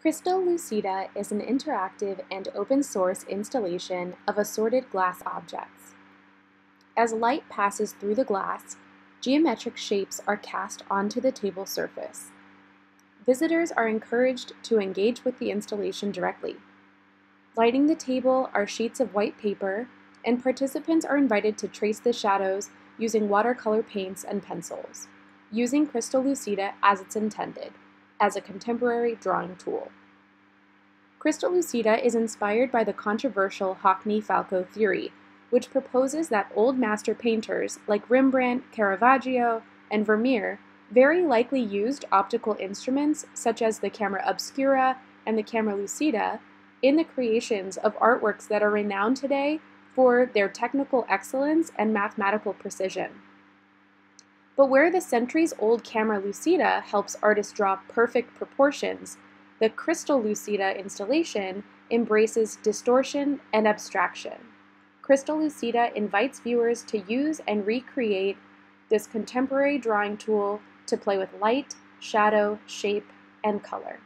Crystal Lucida is an interactive and open source installation of assorted glass objects. As light passes through the glass, geometric shapes are cast onto the table surface. Visitors are encouraged to engage with the installation directly. Lighting the table are sheets of white paper, and participants are invited to trace the shadows using watercolor paints and pencils, using Crystal Lucida as it's intended as a contemporary drawing tool. Crystal Lucida is inspired by the controversial Hockney-Falco theory, which proposes that old master painters like Rembrandt, Caravaggio, and Vermeer very likely used optical instruments such as the camera obscura and the camera lucida in the creations of artworks that are renowned today for their technical excellence and mathematical precision. But where the centuries old camera lucida helps artists draw perfect proportions, the crystal lucida installation embraces distortion and abstraction. Crystal lucida invites viewers to use and recreate this contemporary drawing tool to play with light, shadow, shape, and color.